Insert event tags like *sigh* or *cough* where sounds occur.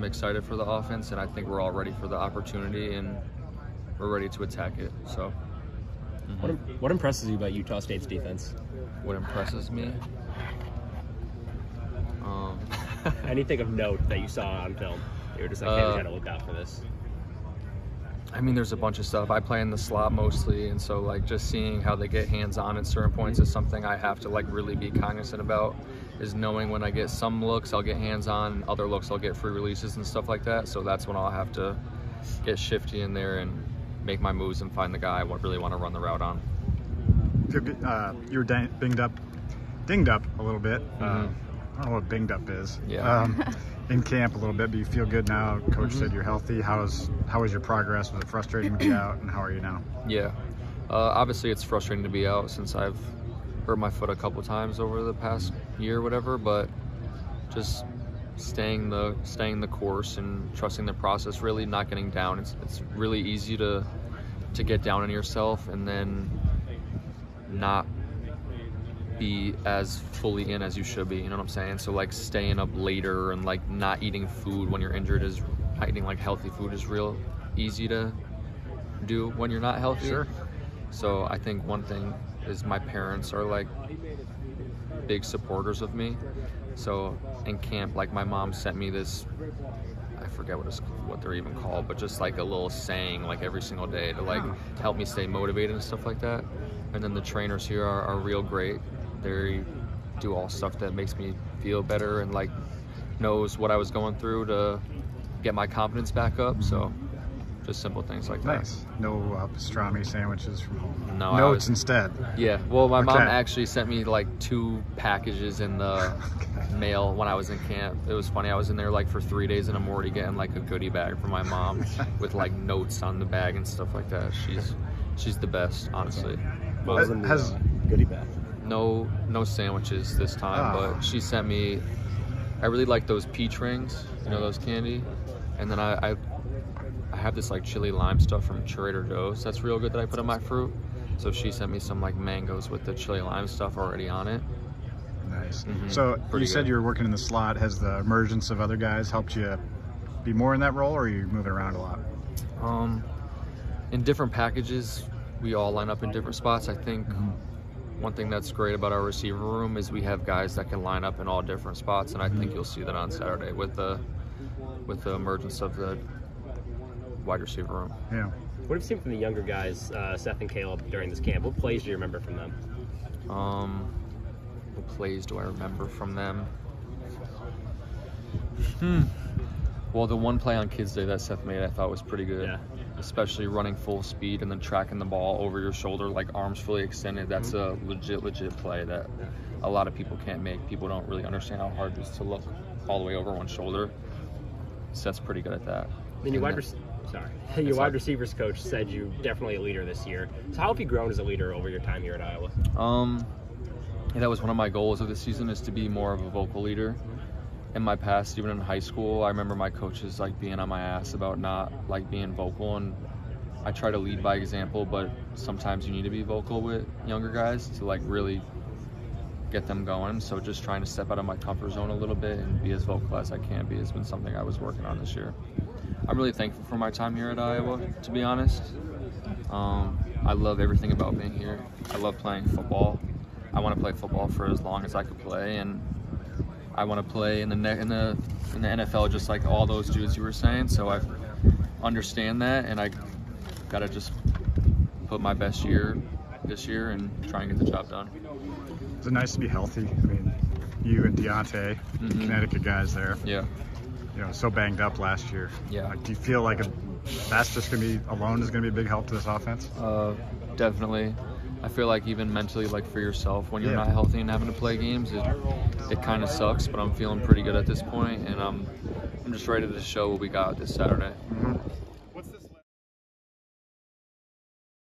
I'm excited for the offense, and I think we're all ready for the opportunity, and we're ready to attack it. So, mm-hmm. what, what impresses you about Utah State's defense? What impresses me? Um, *laughs* Anything of note that you saw on film? You were just like, hey, we uh, gotta look out for this. I mean, there's a bunch of stuff. I play in the slot mostly, and so like just seeing how they get hands on at certain points is something I have to like really be cognizant about. Is knowing when I get some looks, I'll get hands on, other looks, I'll get free releases and stuff like that. So that's when I'll have to get shifty in there and make my moves and find the guy I really want to run the route on. Uh, you were binged up, dinged up a little bit. Mm -hmm. uh, I don't know what binged up is. Yeah. Um, *laughs* in camp a little bit, but you feel good now. Coach mm -hmm. said you're healthy. How's how was your progress? Was it frustrating to be out, and how are you now? Yeah, uh, obviously it's frustrating to be out since I've hurt my foot a couple times over the past year, whatever. But just staying the staying the course and trusting the process, really not getting down. It's it's really easy to to get down on yourself and then not be as fully in as you should be. You know what I'm saying? So like staying up later and like not eating food when you're injured is eating like healthy food is real easy to do when you're not healthy. Sure. So I think one thing is my parents are like big supporters of me. So in camp, like my mom sent me this I forget what it's what they're even called, but just like a little saying like every single day to like help me stay motivated and stuff like that. And then the trainers here are, are real great they do all stuff that makes me feel better and like knows what I was going through to get my confidence back up. So just simple things like that. Nice. No uh, pastrami sandwiches from home. No, notes was, instead. Yeah. Well, my okay. mom actually sent me like two packages in the *laughs* okay. mail when I was in camp. It was funny. I was in there like for three days, and I'm already getting like a goodie bag from my mom *laughs* with like notes on the bag and stuff like that. She's she's the best, honestly. What was in the Has, uh, goodie bag? No no sandwiches this time, oh. but she sent me. I really like those peach rings, you know those candy, and then I, I I have this like chili lime stuff from Trader Joe's that's real good that I put in my fruit. So she sent me some like mangoes with the chili lime stuff already on it. Nice. Mm -hmm. So Pretty you said good. you were working in the slot. Has the emergence of other guys helped you be more in that role, or are you moving around a lot? Um, in different packages, we all line up in different spots. I think mm -hmm one thing that's great about our receiver room is we have guys that can line up in all different spots, and I think you'll see that on Saturday with the with the emergence of the wide receiver room. Yeah. What have you seen from the younger guys, uh, Seth and Caleb, during this camp? What plays do you remember from them? Um, what plays do I remember from them? Hmm. Well, the one play on Kids Day that Seth made, I thought was pretty good. Yeah especially running full speed and then tracking the ball over your shoulder, like arms fully extended. That's mm-hmm. a legit, legit play that a lot of people can't make. People don't really understand how hard it is to look all the way over one shoulder. Seth's pretty good at that. Then your wide sorry, your wide receivers coach said you definitely a leader this year. So how have you grown as a leader over your time here at Iowa? Um, that was one of my goals of this season is to be more of a vocal leader in my past, even in high school, I remember my coaches like being on my ass about not like being vocal, and I try to lead by example. But sometimes you need to be vocal with younger guys to like really get them going. So just trying to step out of my comfort zone a little bit and be as vocal as I can be has been something I was working on this year. I'm really thankful for my time here at Iowa, to be honest. Um, I love everything about being here. I love playing football. I want to play football for as long as I could play, and I want to play in the in the in the NFL just like all those dudes you were saying. So I understand that, and I gotta just put my best year this year and try and get the job done. Is it nice to be healthy? I mean, you and Diante, mm -hmm. Connecticut guys there. Yeah. You know, so banged up last year. Yeah. Like, do you feel like a, that's just gonna be alone is gonna be a big help to this offense? Uh, definitely. I feel like even mentally, like for yourself, when you're yeah. not healthy and having to play games, it, it kind of sucks. But I'm feeling pretty good at this point, and I'm I'm just ready to show what we got this Saturday.